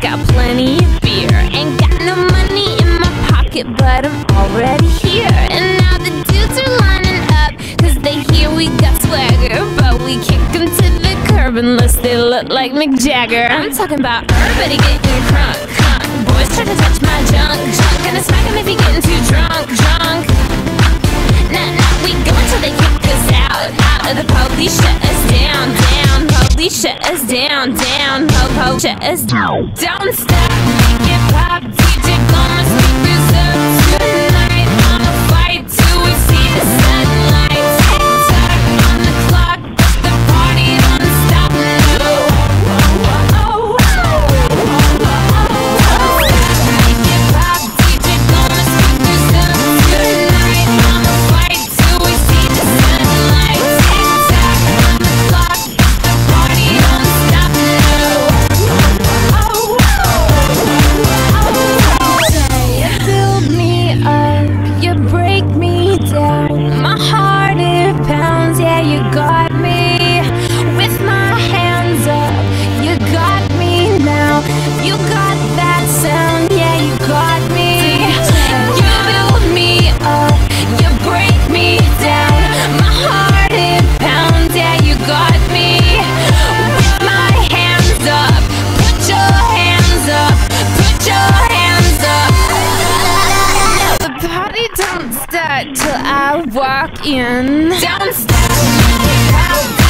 got plenty of beer Ain't got no money in my pocket But I'm already here. And now the dudes are lining up Cause they hear we got swagger But we kick them to the curb Unless they look like Mick Jagger. I'm talking about everybody getting crunk, crunk Boys try to touch my shut us down, down. Po, po, shut us down. Don't stop, make it pop. right till I walk in. Downstairs.